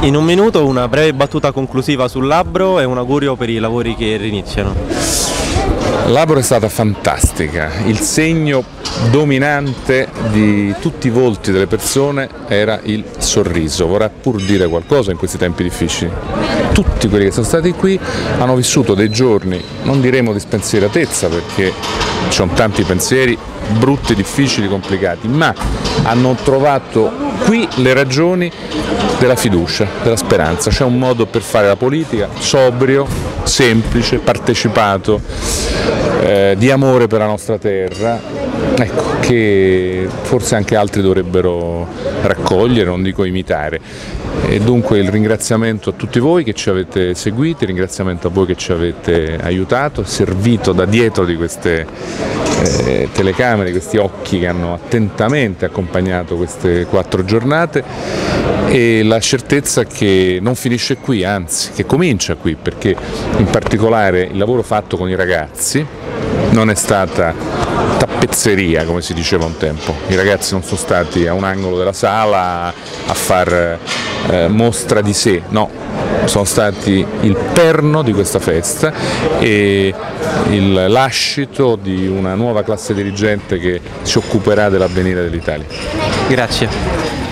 In un minuto una breve battuta conclusiva sul labbro e un augurio per i lavori che riniziano. L'Abro è stata fantastica, il segno dominante di tutti i volti delle persone era il sorriso, vorrà pur dire qualcosa in questi tempi difficili. Tutti quelli che sono stati qui hanno vissuto dei giorni, non diremo di spensieratezza perché ci sono tanti pensieri brutti, difficili, complicati, ma hanno trovato qui le ragioni della fiducia, della speranza. C'è un modo per fare la politica sobrio, semplice, partecipato, eh, di amore per la nostra terra, ecco, che forse anche altri dovrebbero raccogliere, non dico imitare. E dunque il ringraziamento a tutti voi che ci avete seguiti, il ringraziamento a voi che ci avete aiutato, servito da dietro di queste eh, telecamere, questi occhi che hanno attentamente accompagnato queste quattro giornate e la certezza che non finisce qui, anzi che comincia qui, perché in particolare il lavoro fatto con i ragazzi non è stata tappezzeria come si diceva un tempo, i ragazzi non sono stati a un angolo della sala a far eh, mostra di sé, no, sono stati il perno di questa festa e il lascito di una nuova classe dirigente che si occuperà dell'avvenire dell'Italia. Grazie.